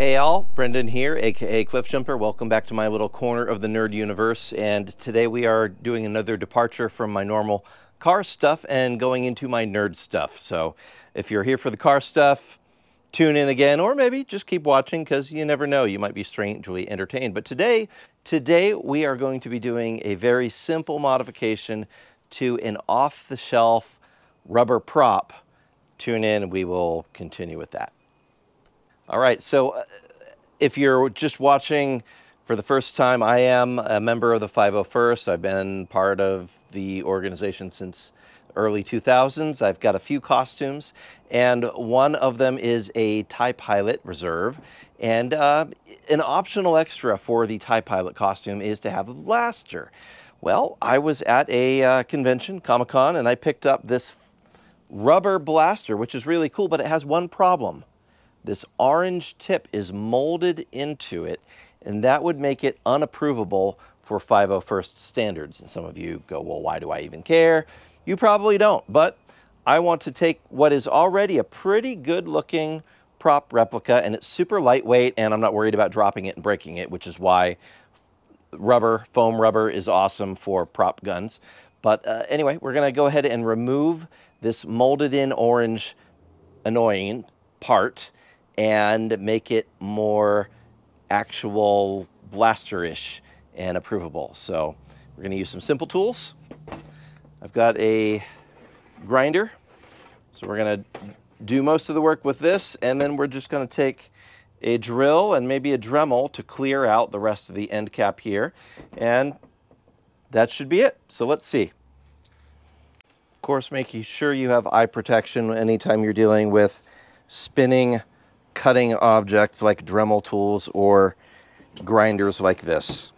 Hey all, Brendan here, aka Cliffjumper. Welcome back to my little corner of the nerd universe. And today we are doing another departure from my normal car stuff and going into my nerd stuff. So if you're here for the car stuff, tune in again, or maybe just keep watching because you never know, you might be strangely entertained. But today, today we are going to be doing a very simple modification to an off-the-shelf rubber prop. Tune in, we will continue with that. All right, so uh, if you're just watching for the first time, I am a member of the 501st. I've been part of the organization since early 2000s. I've got a few costumes, and one of them is a TIE Pilot Reserve. And uh, an optional extra for the TIE Pilot costume is to have a blaster. Well, I was at a uh, convention, Comic-Con, and I picked up this rubber blaster, which is really cool, but it has one problem. This orange tip is molded into it, and that would make it unapprovable for 501st standards. And some of you go, well, why do I even care? You probably don't, but I want to take what is already a pretty good looking prop replica and it's super lightweight and I'm not worried about dropping it and breaking it, which is why rubber, foam rubber is awesome for prop guns. But uh, anyway, we're gonna go ahead and remove this molded in orange annoying part and make it more actual blaster-ish and approvable. So we're going to use some simple tools. I've got a grinder. So we're going to do most of the work with this and then we're just going to take a drill and maybe a Dremel to clear out the rest of the end cap here. And that should be it. So let's see. Of course, making sure you have eye protection anytime you're dealing with spinning cutting objects like Dremel tools or grinders like this.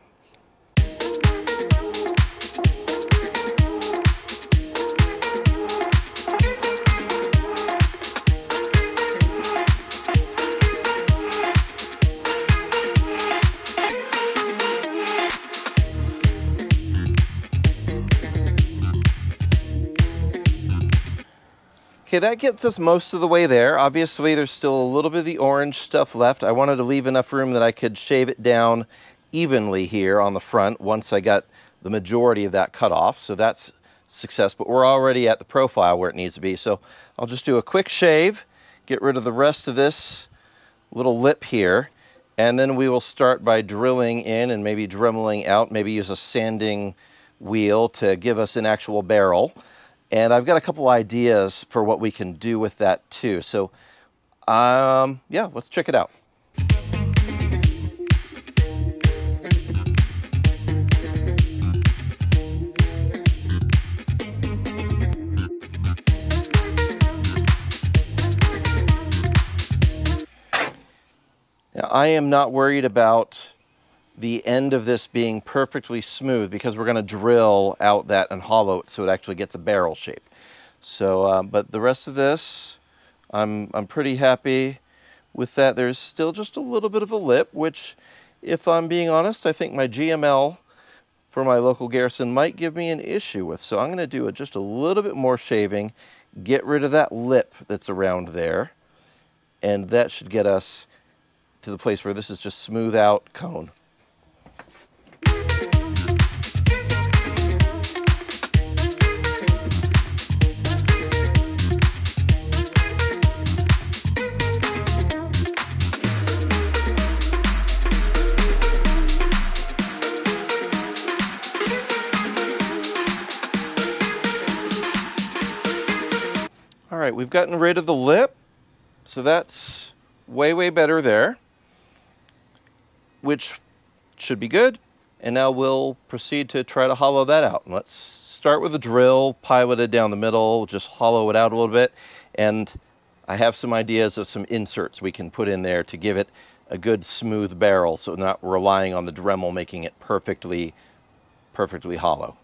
Okay, that gets us most of the way there. Obviously, there's still a little bit of the orange stuff left. I wanted to leave enough room that I could shave it down evenly here on the front once I got the majority of that cut off. So that's success, but we're already at the profile where it needs to be. So I'll just do a quick shave, get rid of the rest of this little lip here, and then we will start by drilling in and maybe dremeling out, maybe use a sanding wheel to give us an actual barrel. And I've got a couple ideas for what we can do with that too. So um, yeah, let's check it out. Now, I am not worried about the end of this being perfectly smooth because we're going to drill out that and hollow it so it actually gets a barrel shape. So, uh, but the rest of this, I'm, I'm pretty happy with that. There's still just a little bit of a lip, which if I'm being honest, I think my GML for my local garrison might give me an issue with. So I'm going to do a, just a little bit more shaving, get rid of that lip that's around there, and that should get us to the place where this is just smooth out cone. Right, we've gotten rid of the lip, so that's way, way better there, which should be good. And now we'll proceed to try to hollow that out. And let's start with a drill, pilot it down the middle, just hollow it out a little bit. And I have some ideas of some inserts we can put in there to give it a good smooth barrel, so not relying on the Dremel making it perfectly, perfectly hollow.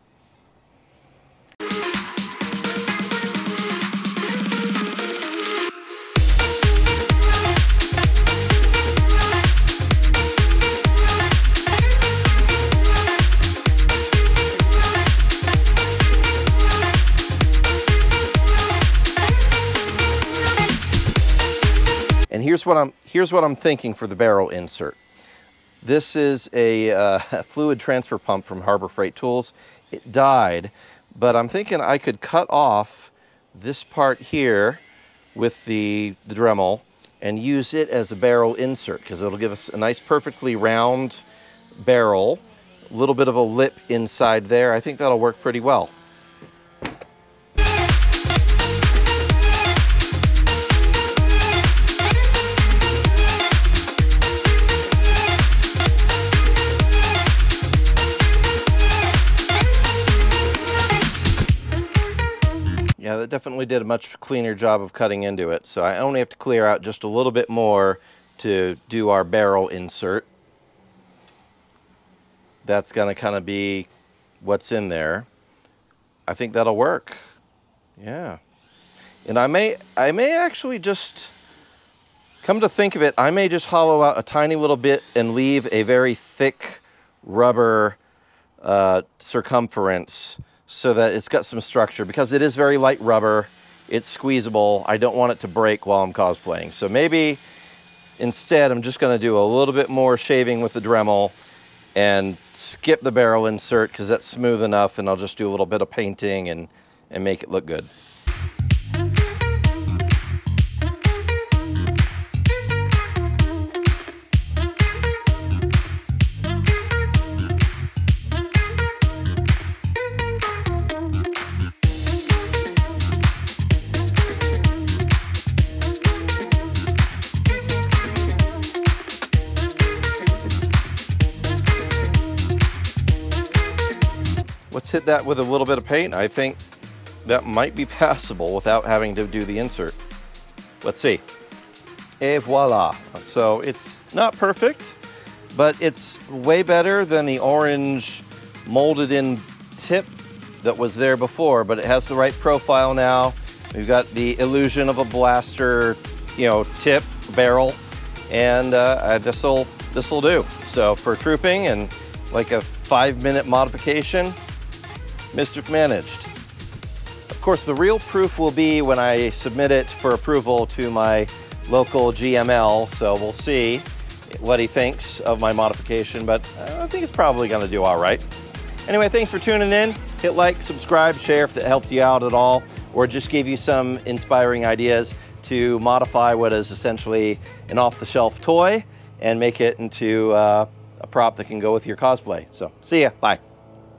And here's what I'm, here's what I'm thinking for the barrel insert. This is a uh, fluid transfer pump from Harbor Freight Tools. It died, but I'm thinking I could cut off this part here with the, the Dremel and use it as a barrel insert because it'll give us a nice perfectly round barrel, a little bit of a lip inside there. I think that'll work pretty well. Yeah, that definitely did a much cleaner job of cutting into it. So I only have to clear out just a little bit more to do our barrel insert. That's gonna kind of be what's in there. I think that'll work. Yeah. And I may, I may actually just, come to think of it, I may just hollow out a tiny little bit and leave a very thick rubber uh, circumference so that it's got some structure because it is very light rubber. It's squeezable. I don't want it to break while I'm cosplaying. So maybe instead I'm just gonna do a little bit more shaving with the Dremel and skip the barrel insert because that's smooth enough and I'll just do a little bit of painting and, and make it look good. Let's hit that with a little bit of paint. I think that might be passable without having to do the insert. Let's see. Et voila. So it's not perfect, but it's way better than the orange molded in tip that was there before, but it has the right profile now. We've got the illusion of a blaster, you know, tip, barrel, and uh, this'll this'll do. So for trooping and like a five minute modification, Mischief managed. Of course, the real proof will be when I submit it for approval to my local GML, so we'll see what he thinks of my modification, but I think it's probably gonna do all right. Anyway, thanks for tuning in. Hit like, subscribe, share if that helped you out at all, or just gave you some inspiring ideas to modify what is essentially an off-the-shelf toy and make it into uh, a prop that can go with your cosplay. So, see ya, bye.